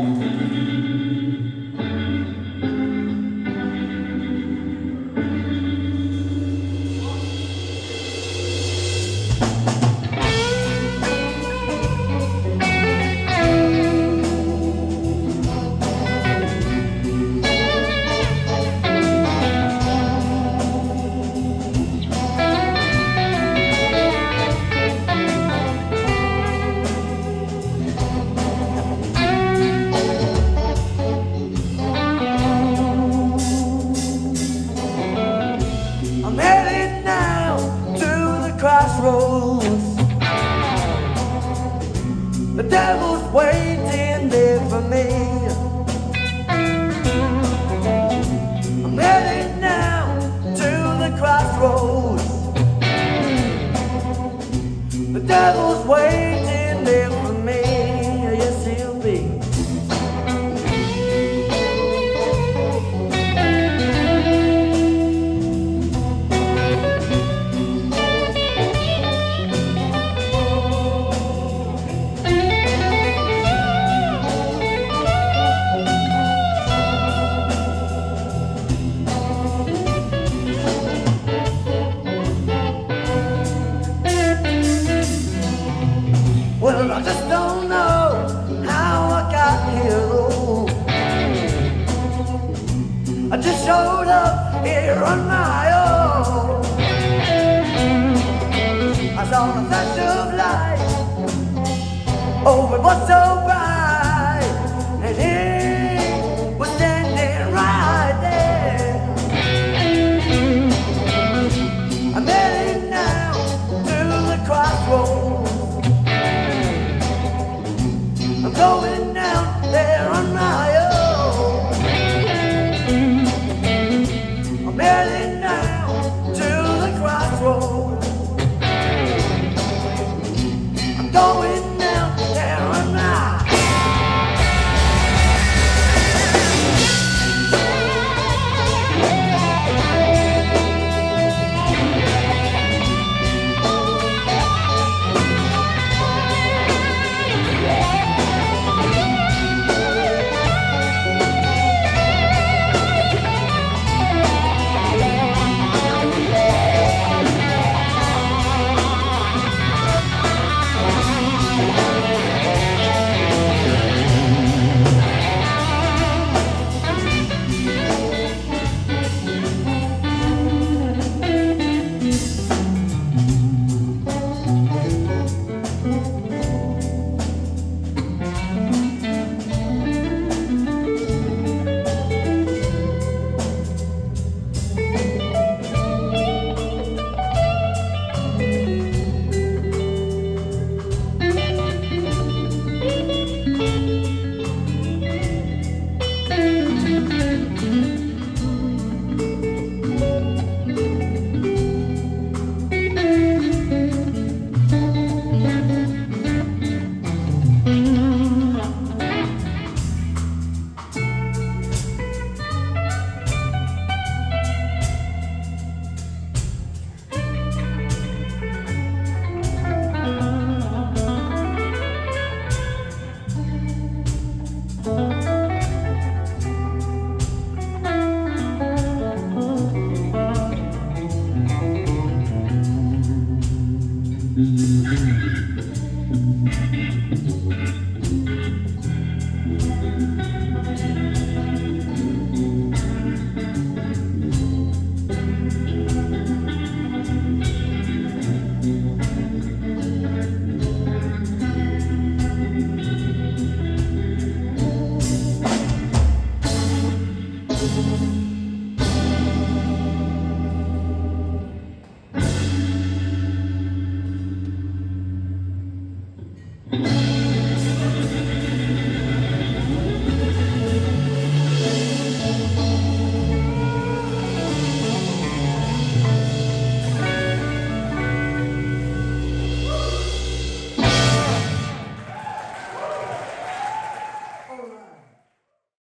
Thank devil's waiting there for me. I'm heading now to the crossroads. The devil's waiting there showed up here on my own. I saw a flash of light. Oh, it was so